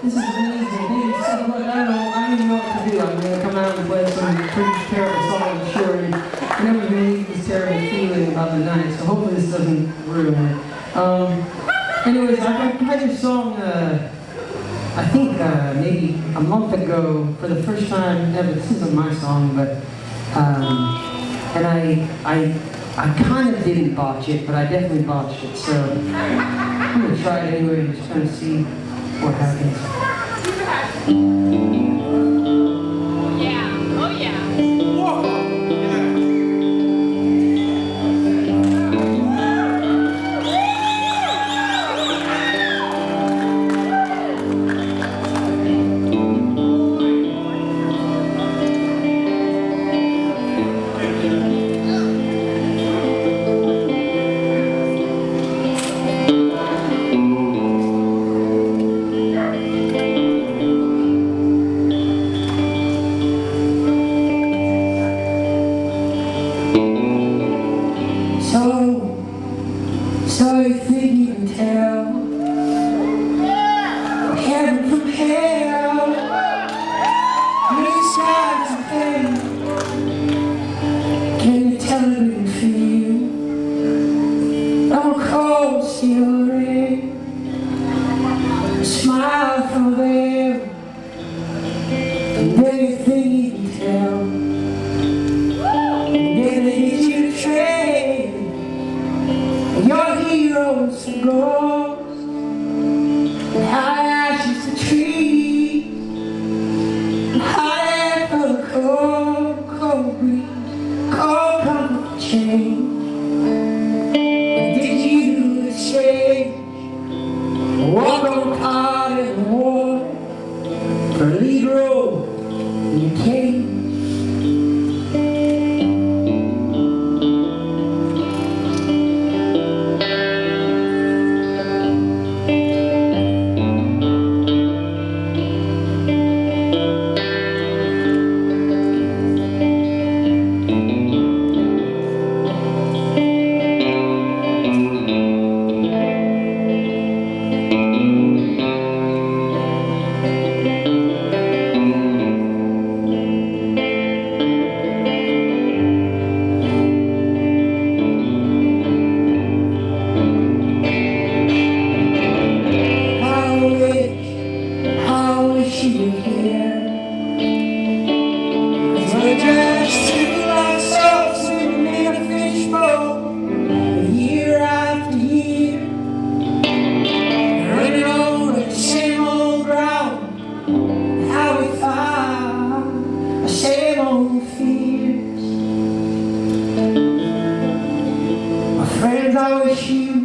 This is really big. So look, I don't know, I don't even know what to do. I'm gonna come out and play some pretty terrible song, I'm sure. I never really this terrible feeling about the night, so hopefully this doesn't ruin it. Um, anyways, I heard your song, uh, I think uh, maybe a month ago for the first time ever. This isn't my song, but um, and I I I kind of didn't botch it, but I definitely botched it. So I'm gonna try it anyway. Just trying to see what happens. Yeah. So you think you can tell heaven from hell, many sides of pain. Can you tell it can feel? I'm a cold steel change. Old fears. My friends, I wish you.